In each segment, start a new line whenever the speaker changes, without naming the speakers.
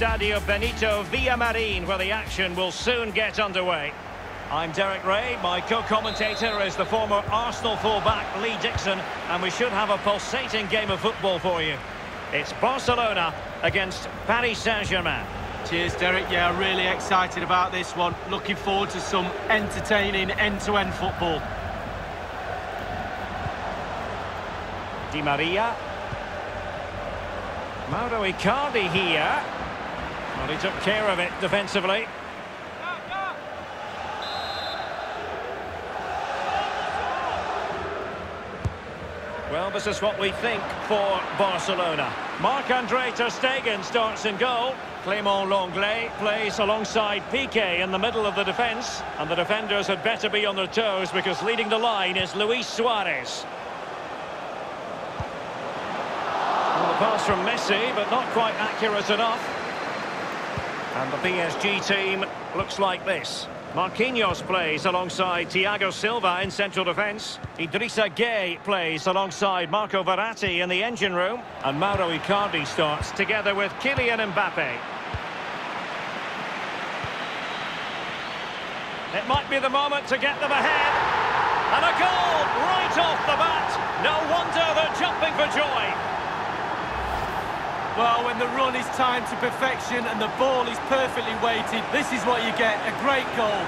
Estadio Benito Villamarin, where the action will soon get underway. I'm Derek Ray. My co-commentator is the former Arsenal fullback Lee Dixon, and we should have a pulsating game of football for you. It's Barcelona against Paris Saint-Germain.
Cheers, Derek. Yeah, really excited about this one. Looking forward to some entertaining end-to-end -end football.
Di Maria. Mauro Icardi here. Well, he took care of it defensively. Well, this is what we think for Barcelona. Marc-Andre Ter Stegen starts in goal. Clément Lenglet plays alongside Piqué in the middle of the defence. And the defenders had better be on their toes because leading the line is Luis Suarez. Well, the pass from Messi, but not quite accurate enough. And the PSG team looks like this. Marquinhos plays alongside Thiago Silva in central defence. Idrissa Gueye plays alongside Marco Verratti in the engine room. And Mauro Icardi starts together with Kylian Mbappe. It might be the moment to get them ahead. And a goal right off the bat. No wonder they're jumping for joy.
Well, when the run is timed to perfection and the ball is perfectly weighted, this is what you get, a great goal.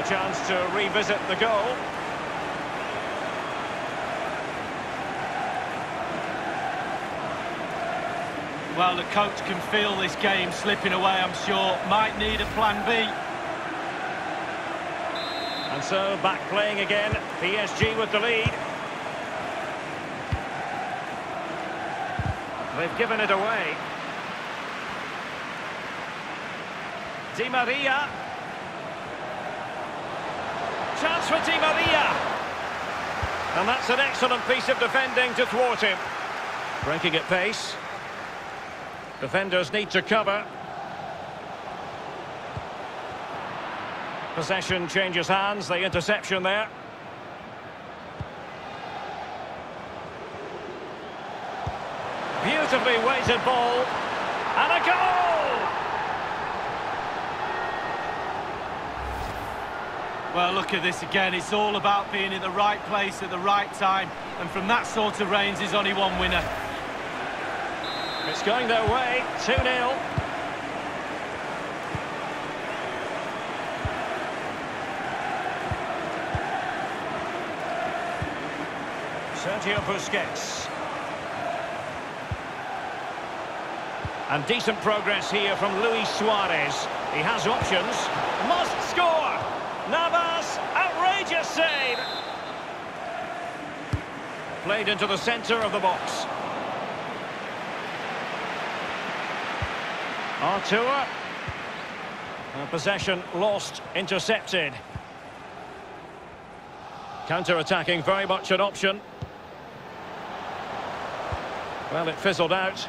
A chance to revisit the goal.
Well, the coach can feel this game slipping away, I'm sure. Might need a plan B.
And so, back playing again, PSG with the lead. They've given it away. Di Maria. Chance for Di Maria. And that's an excellent piece of defending to thwart him. Breaking at pace. Defenders need to cover. Possession changes hands, the interception there. Beautifully weighted ball. And a goal!
Well, look at this again. It's all about being in the right place at the right time. And from that sort of range, there's only one winner.
It's going their way. 2-0. Sergio Busquets. And decent progress here from Luis Suarez. He has options. Must score! Navas, outrageous save! Played into the centre of the box. Artur. Possession lost, intercepted. Counter-attacking, very much an option. Well, it fizzled out.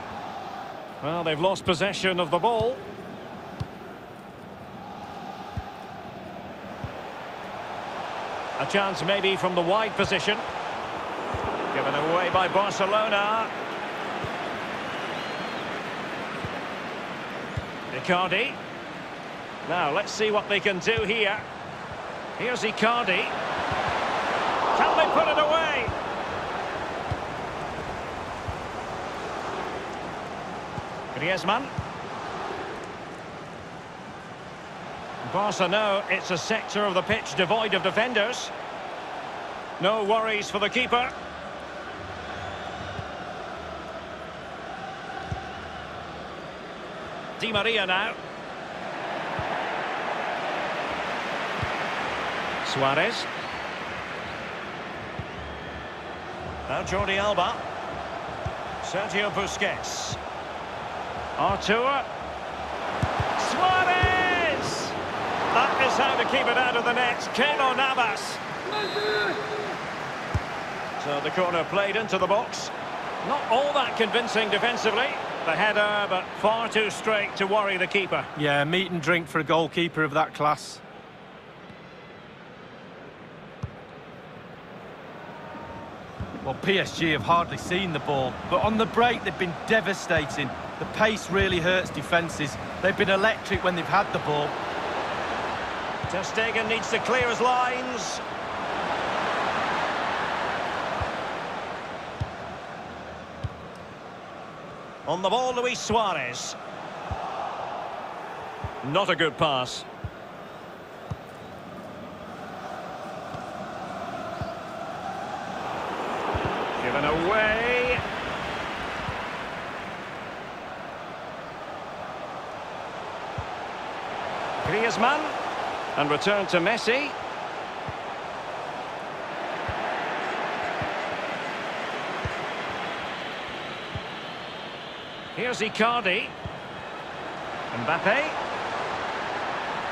Well, they've lost possession of the ball. A chance maybe from the wide position. Given away by Barcelona. Icardi. Now, let's see what they can do here. Here's Icardi. Can they put it away? Griezmann. Barca know it's a sector of the pitch devoid of defenders. No worries for the keeper. Di Maria now. Suarez. Now Jordi Alba. Sergio Busquets. Artur. Suarez! That is how to keep it out of the net. Keylor Navas. So the corner played into the box. Not all that convincing defensively. The header, but far too straight to worry the keeper.
Yeah, meat and drink for a goalkeeper of that class. Well, PSG have hardly seen the ball, but on the break they've been devastating. The pace really hurts defences. They've been electric when they've had the ball.
Ter Stegen needs to clear his lines. On the ball, Luis Suarez. Not a good pass. Given away. Griezmann. And return to Messi. Here's Icardi. And Mbappe.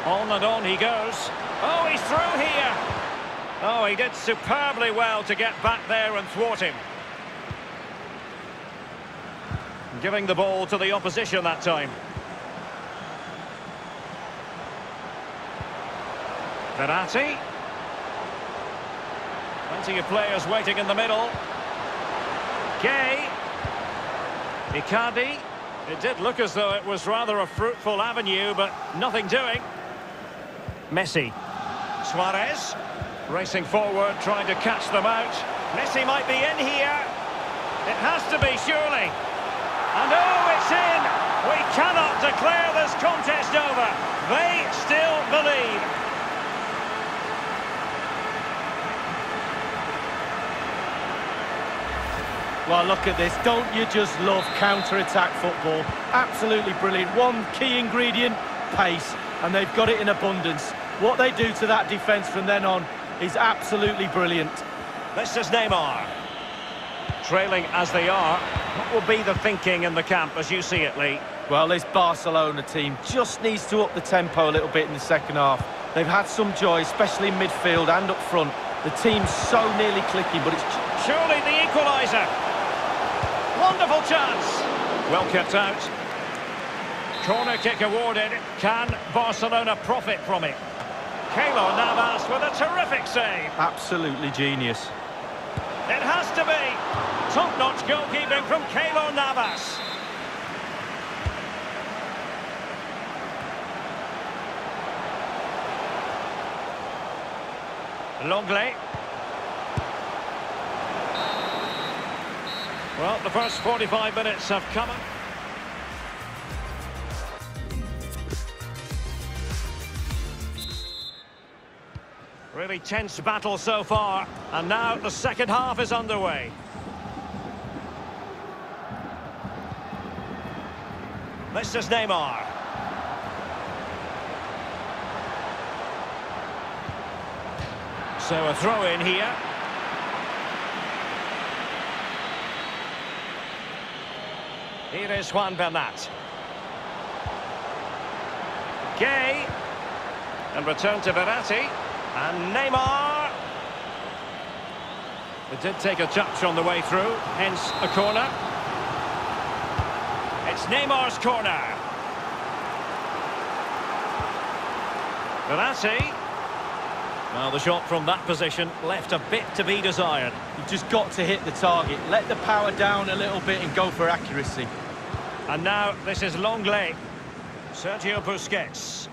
On and on he goes. Oh, he's through here. Oh, he did superbly well to get back there and thwart him. Giving the ball to the opposition that time. Verratti. Plenty of players waiting in the middle. Gueye. Icardi. It did look as though it was rather a fruitful avenue, but nothing doing. Messi. Suarez. Racing forward, trying to catch them out. Messi might be in here. It has to be, surely. And oh, it's in! We cannot declare this contest over. They still believe.
Well, look at this. Don't you just love counter-attack football? Absolutely brilliant. One key ingredient, pace. And they've got it in abundance. What they do to that defence from then on is absolutely brilliant.
This is Neymar. Trailing as they are, what will be the thinking in the camp as you see it, Lee?
Well, this Barcelona team just needs to up the tempo a little bit in the second half. They've had some joy, especially in midfield and up front. The team's so nearly clicking, but it's...
Surely the equaliser. Wonderful chance. Well kept out. Corner kick awarded. Can Barcelona profit from it? Keylor Navas with a terrific save.
Absolutely genius.
It has to be. Top-notch goalkeeping from Keylor Navas. Lenglet. Well, the first 45 minutes have come. Really tense battle so far, and now the second half is underway. This is Neymar. So a throw in here. Here is Juan Bernat. Gueye. And return to Verratti. And Neymar. It did take a touch on the way through, hence a corner. It's Neymar's corner. Verratti. Well, the shot from that position left a bit to be desired.
You've just got to hit the target. Let the power down a little bit and go for accuracy.
And now this is Lenglet. Sergio Busquets.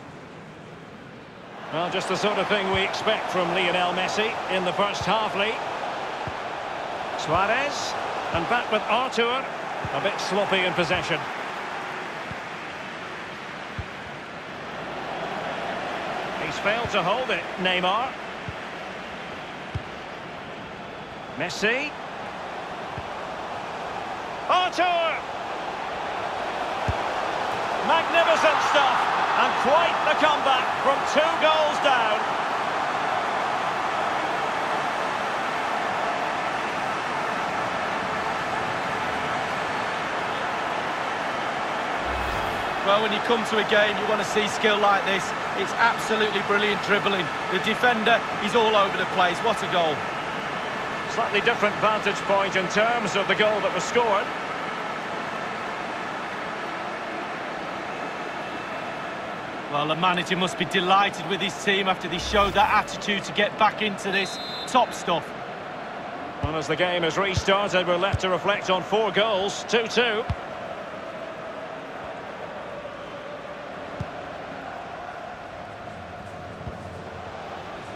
Well, just the sort of thing we expect from Lionel Messi in the first half league. Suarez. And back with Arthur. A bit sloppy in possession. Failed to hold it, Neymar. Messi. Artur! Magnificent stuff, and quite the comeback from two goals down.
Well, when you come to a game, you want to see skill like this. It's absolutely brilliant dribbling. The defender, he's all over the place. What a goal.
Slightly different vantage point in terms of the goal that was scored.
Well, the manager must be delighted with his team after they showed that attitude to get back into this top stuff.
And as the game has restarted, we're left to reflect on four goals, 2-2.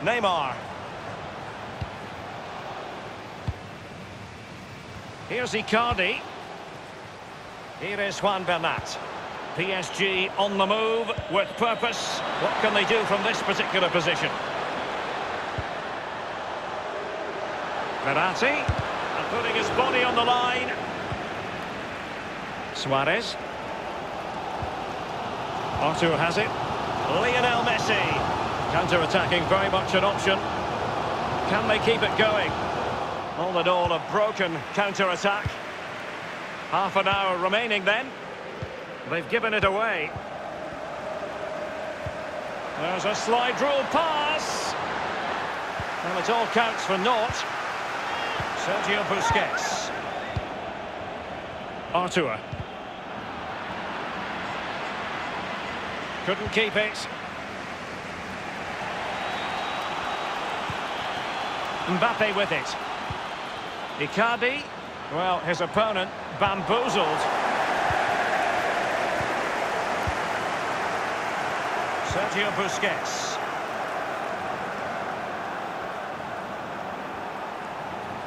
Neymar. Here's Icardi. Here is Juan Bernat. PSG on the move with purpose. What can they do from this particular position? Verratti. And putting his body on the line. Suarez. Arthur has it. Lionel Messi. Counter-attacking, very much an option. Can they keep it going? All in all, a broken counter-attack. Half an hour remaining then. They've given it away. There's a slide rule pass. Well, it all counts for naught. Sergio Busquets. Artur. Couldn't keep it. Mbappe with it. Icardi. Well, his opponent bamboozled. Sergio Busquets.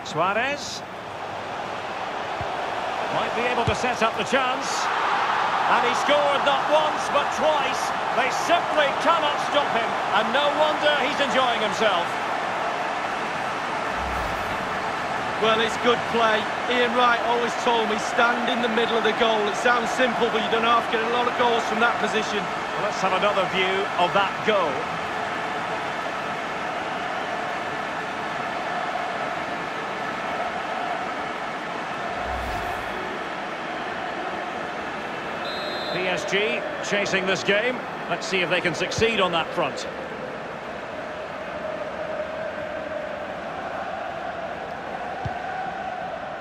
Suarez. Might be able to set up the chance. And he scored not once, but twice. They simply cannot stop him. And no wonder he's enjoying himself.
Well, it's good play. Ian Wright always told me, stand in the middle of the goal. It sounds simple, but you don't have to get a lot of goals from that position.
Let's have another view of that goal. PSG chasing this game. Let's see if they can succeed on that front.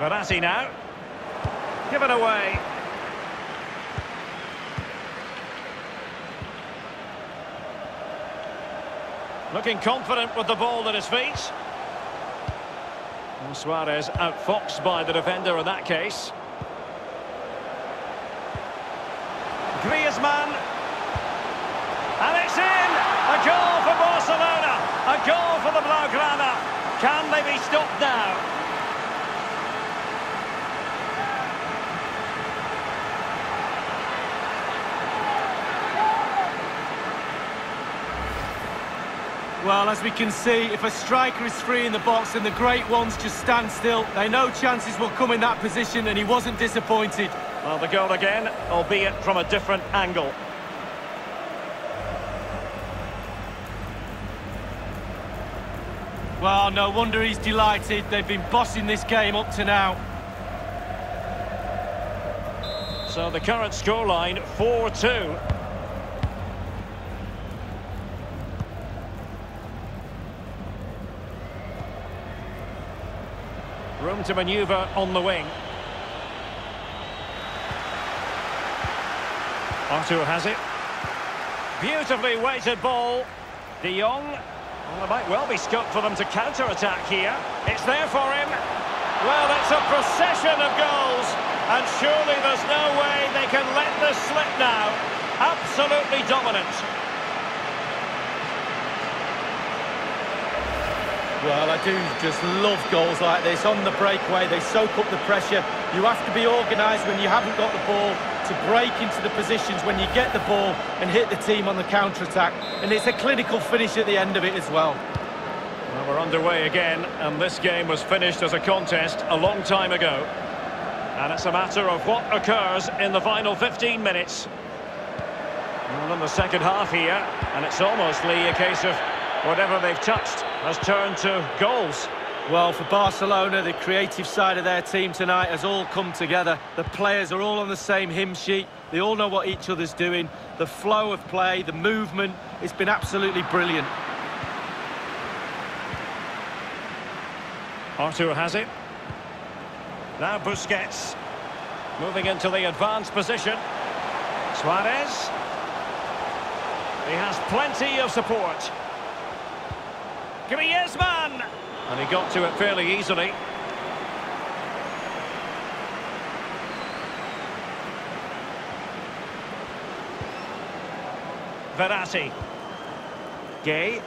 Verratti now. Give it away. Looking confident with the ball at his feet. Suarez outfoxed by the defender in that case. Griezmann. And it's in! A goal for Barcelona! A goal for the Blaugrana! Can they be stopped now?
Well, as we can see, if a striker is free in the box and the great ones just stand still, they know chances will come in that position and he wasn't disappointed.
Well, the goal again, albeit from a different angle.
Well, no wonder he's delighted. They've been bossing this game up to now.
So the current scoreline, 4-2. Room to manoeuvre on the wing. Arthur has it. Beautifully weighted ball. De Jong. Well, there might well be scope for them to counter-attack here. It's there for him. Well, it's a procession of goals. And surely there's no way they can let this slip now. Absolutely dominant.
Well, I do just love goals like this. On the breakaway, they soak up the pressure. You have to be organised when you haven't got the ball to break into the positions when you get the ball and hit the team on the counter-attack. And it's a clinical finish at the end of it as well.
Well, we're underway again, and this game was finished as a contest a long time ago. And it's a matter of what occurs in the final 15 minutes. Well, in the second half here, and it's almost, a case of whatever they've touched has turned to goals.
Well, for Barcelona, the creative side of their team tonight has all come together. The players are all on the same hymn sheet. They all know what each other's doing. The flow of play, the movement, it's been absolutely brilliant.
Arthur has it. Now Busquets. Moving into the advanced position. Suarez. He has plenty of support. Griezmann! And he got to it fairly easily. Verratti. Gueye.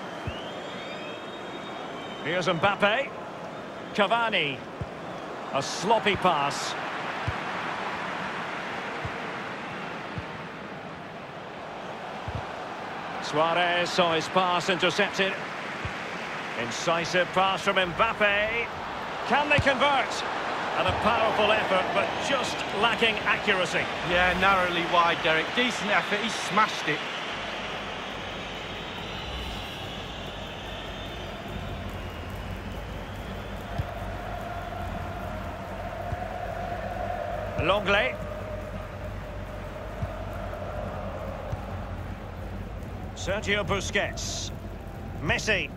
Here's Mbappe. Cavani. A sloppy pass. Suarez saw his pass intercepted. Incisive pass from Mbappe. Can they convert? And a powerful effort, but just lacking accuracy.
Yeah, narrowly wide, Derek. Decent effort, he smashed it.
Lenglet. Sergio Busquets. Messi.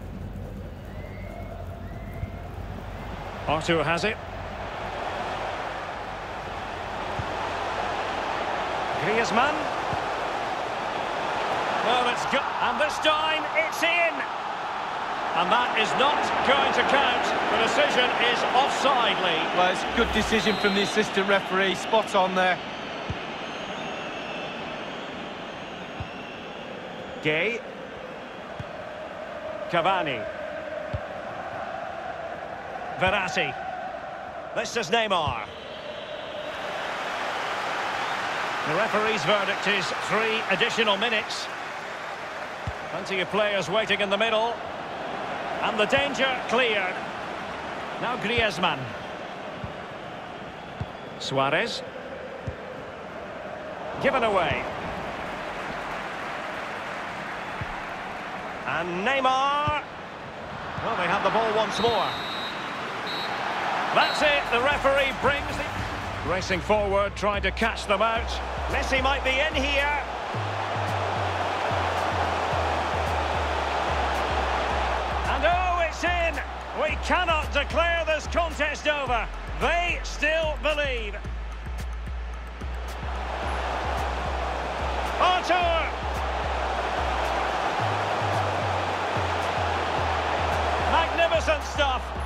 Arthur has it. Griezmann. Well, it's good. And this time, it's in. And that is not going to count. The decision is offside, Lee.
Well, it's a good decision from the assistant referee. Spot on there.
Gueye. Cavani. Verratti. This is Neymar. The referee's verdict is three additional minutes. Plenty of players waiting in the middle. And the danger cleared. Now Griezmann. Suarez. Given away. And Neymar. Well, they have the ball once more. That's it. The referee brings the... Racing forward, trying to catch them out. Messi might be in here. And oh, it's in. We cannot declare this contest over. They still believe. Arthur! Magnificent stuff.